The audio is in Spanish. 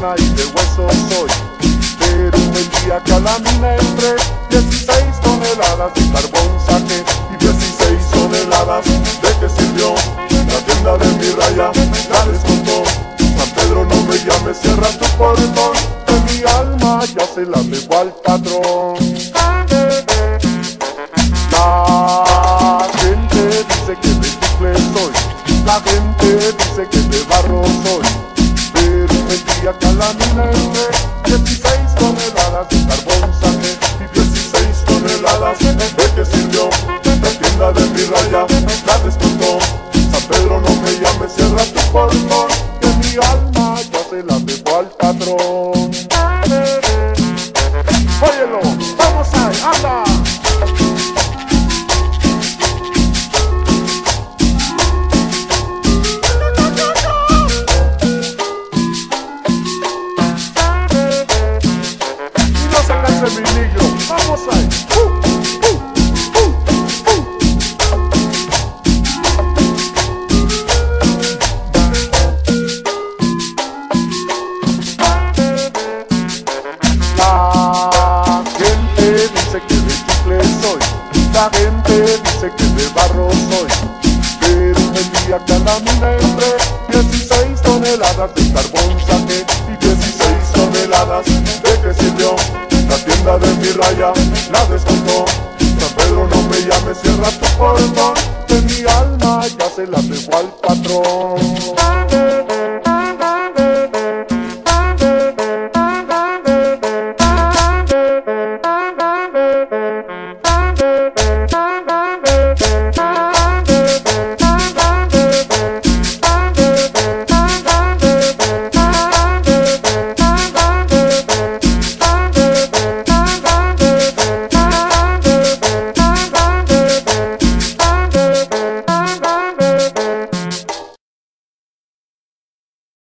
y de hueso soy. Pero buen día que a la mina entré, 16 toneladas de carbón saqué y 16 toneladas de que sirvió. La tienda de mi raya la descontó. San Pedro no me llame, cierra tu portón. De mi alma ya se la debo al patrón. La gente dice que de soy. La gente dice que de barro soy. Pero un día que a la mina entré, 16 toneladas de carbón saqué y 16 toneladas de mi negro, vamos. Uh, uh, uh, uh. La gente dice que de chicle soy, la gente dice que de barro soy. Pero el día que la entré, mi raya la descontó. San Pedro no me llame, cierra tu portón, que mi alma ya se la debo al patrón.